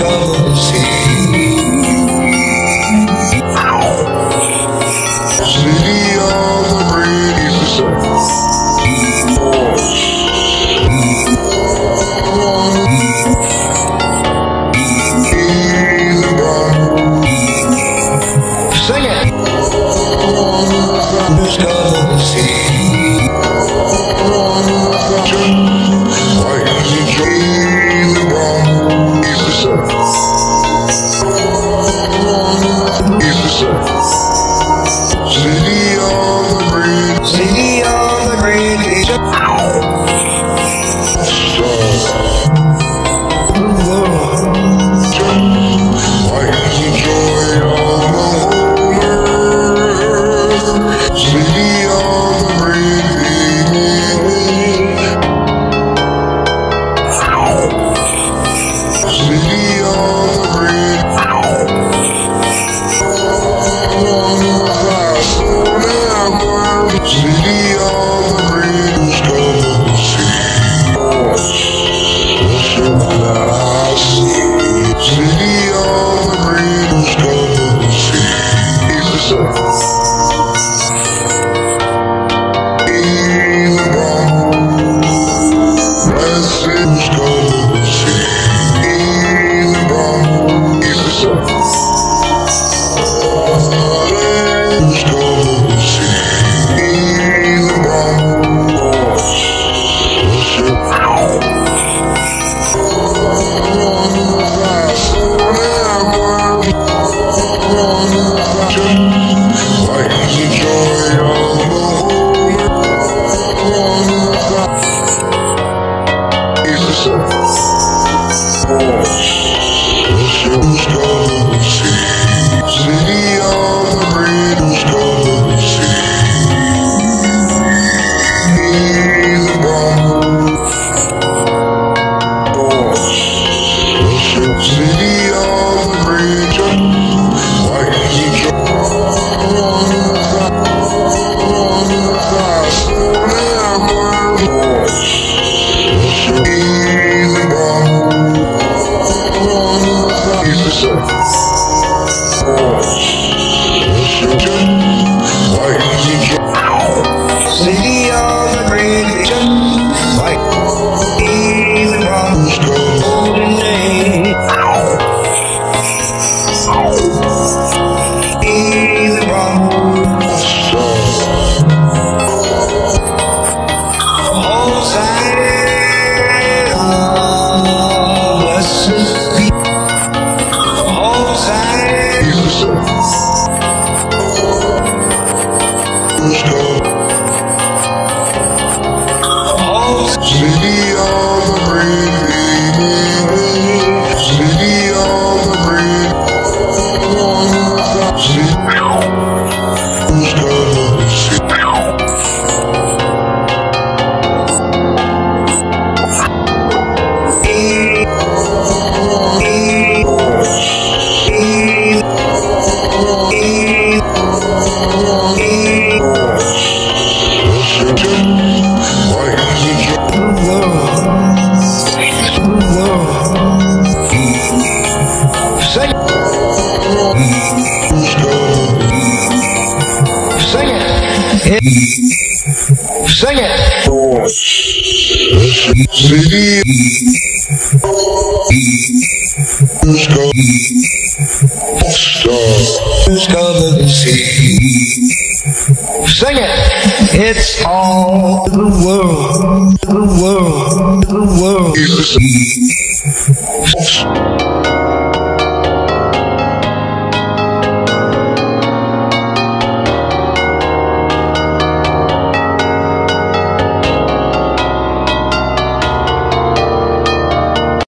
Não sei. Русский Krishna. Sing it. Sea. Sing it. It's all the world, the world, the world.